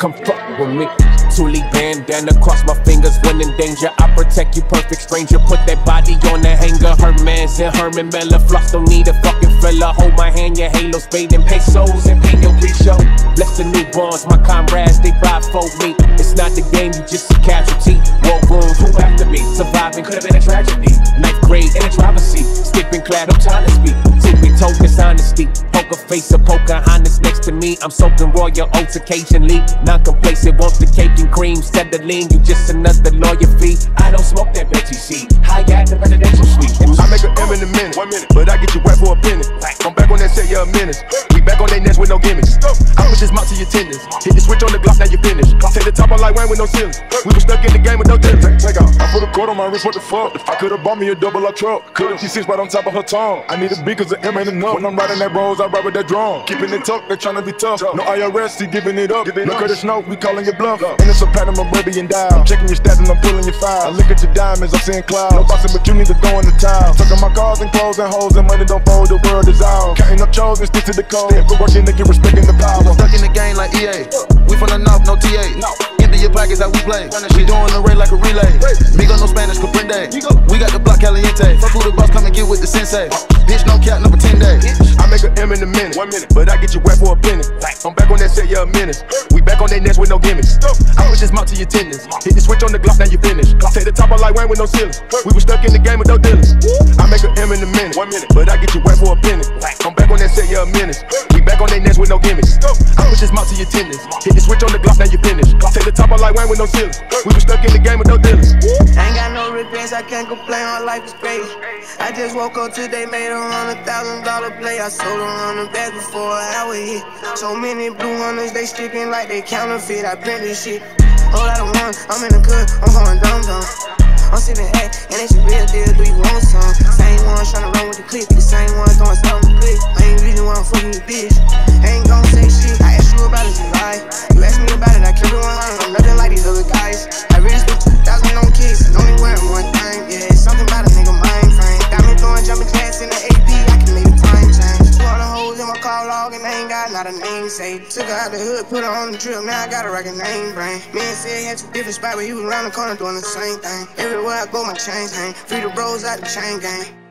come fuck with me. Tuli bandana across my fingers when in danger. I protect you, perfect stranger. Put that body on the hanger. Hermès and Herman Miller. Floss don't need a fucking fella. Hold my hand, your halos fading pesos and pay your pre-show. Bless the newborns, my comrades, they blindfold me. It's not the game, you just a casualty. War wounds, who after me? Surviving could have been a tragedy. Ninth grade in a driver's seat. Skipping clad, I'm trying to speak. Tippy toe dishonesty. Poker face, of poker honest next to me. I'm soaking Royal Oaks occasionally. Non complacent, want the cake and cream. Settling, you just another lawyer fee. I don't smoke that bitchy seed. High at the residential suite. And I make a M in a minute, one minute, but I get you wet for a penny. I'm back on that set, yeah, a minute. We back on that nest with no gimmicks. I push this mouth to your tendons. Hit the switch on the Glock, now you finish. Like Wayne with no ceilings. We was stuck in the game with no dealings. Take out. I put a cord on my wrist, what the fuck? If I could've bought me a double up truck. Could've T6 right on top of her tongue. I need a B cause the M ain't enough. When I'm riding that bros, I ride with that drum. Keeping it tucked, they tryna be tough. No IRS, he giving it up. No Curtis Snow, we calling your bluff. And it's a pattern of baby and dial. I'm checking your stats and I'm pulling your file. I look at your diamonds, I'm seeing clouds. No boxing, but you need to go in the tile. Tucking my cars and clothes and hoes and money don't fold, the world is out. Counting up chores and stick to the code. But working to get respect in the power. Stuck in the game like EA. Pockets how we play. We doing the race like a relay. Migo no Spanish, comprende. We got the block caliente. Fuck who the boss, come and get with the sensei. Bitch, no cap, number 10 day. I make a M in a minute, one minute, but I get you wet for a penny. I'm back on that set, yeah, a minute. We back on that nest with no gimmicks. I push just mouth to your tendons. Hit the switch on the Glock, now you finish. Take the top on like Wayne with no ceilings. We was stuck in the game with no dealings. I make a M in a minute, one minute, but I get you wet for a penny. I'm back on that set, yeah, a minute. Back on that nest with no gimmicks. I push this mouth to your tendons. Hit the switch on the Glock, now you finish. Take the top on like Wayne with no ceilings. We was stuck in the game with no dealings. Ain't got no regrets, I can't complain, my life is great. I just woke up today, made a hundred thousand dollar play. I sold a hundred bags before an hour hit. So many blue hunters, they sticking like they counterfeit. I print this shit. Whole lot of ones, I'm in the good, I'm going dumb dumb. I'm sipping A, and it's a real deal, do you want some? Same one tryna run with the clip, the same one throwing something quick. I ain't really wanna fucking your bitch. Say. Took her out the hood, put her on the trip, now I got a record name brain. Man said he had two different spots, but he was around the corner doing the same thing. Everywhere I go, my chains hang. Free the bros out the chain gang.